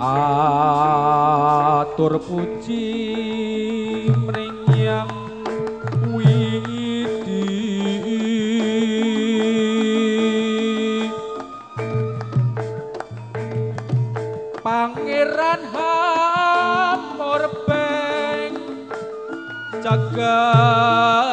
atur puji mring yang widi. Pangeran hamur beng jagat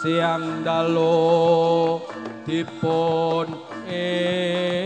siang dalu dipun eh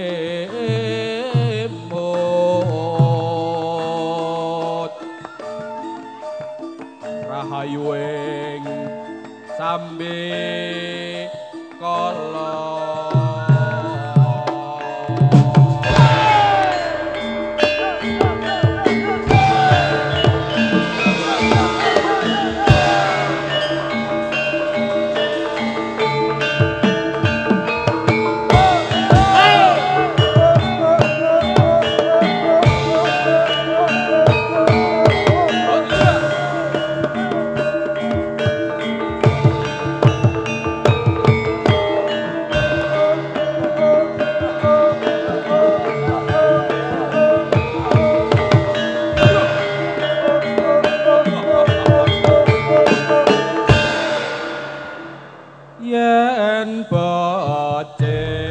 And but. chết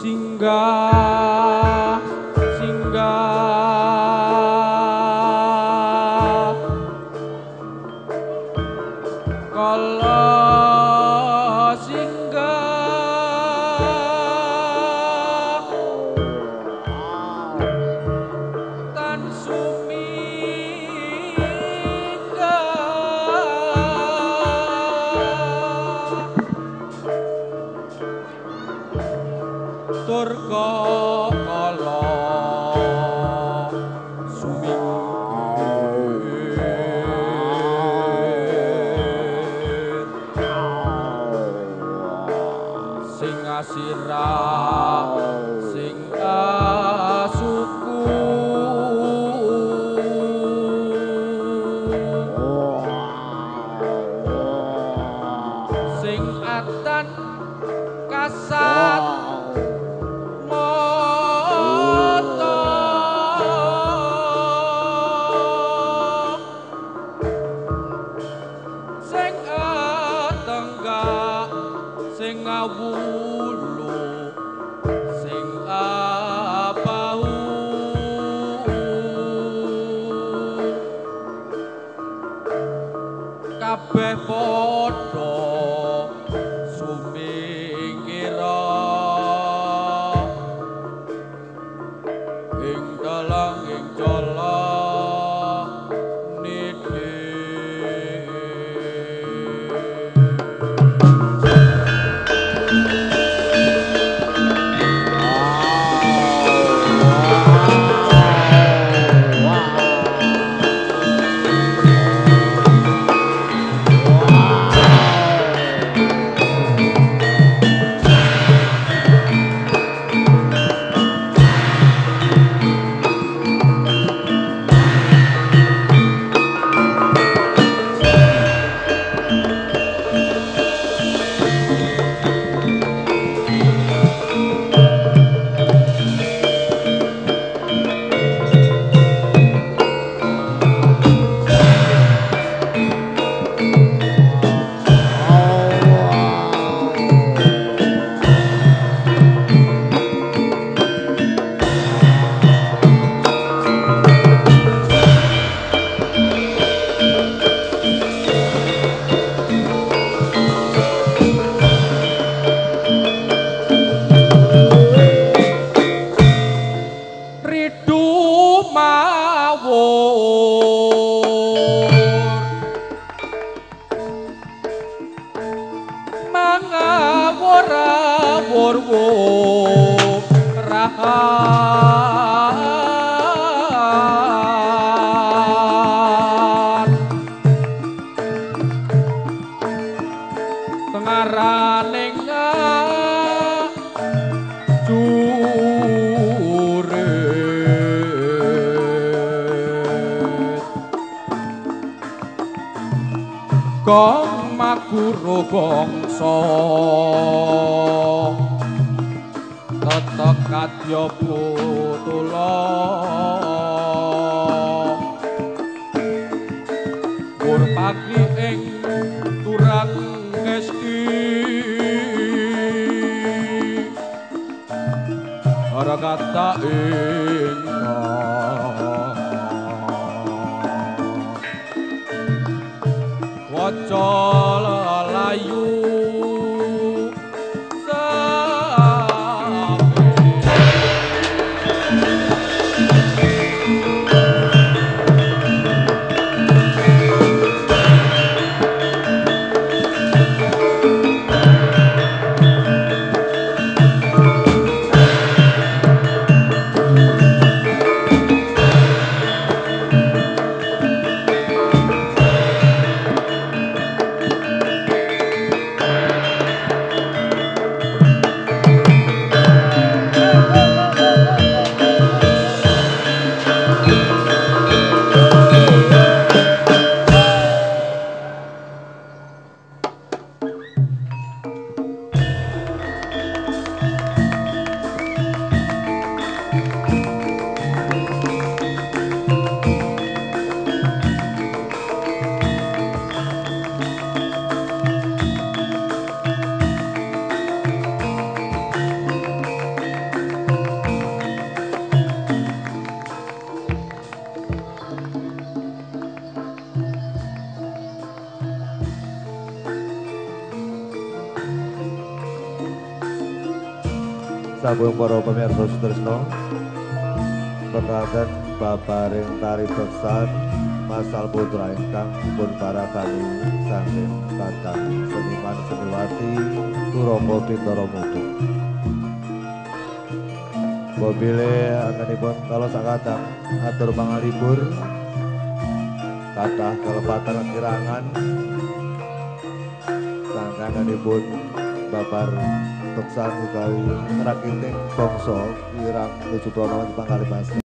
singgah. kang makuru bangsa tetek adya putula kurpaki ing turang ngesti ora katae eh. Sabung para pemirsa Sutrisno Pekaten babaring tari beksan Masal putra ingkang pun parakani saking katang seniman seniwati Turomo Bintoro Mudu Bobile akanipun kalau sakatang atur pangalipur kathah kelepatan kirangan sangkanipun babar beksan utawi rakiting bangsa kirang tujuh prono Jepang Kalimas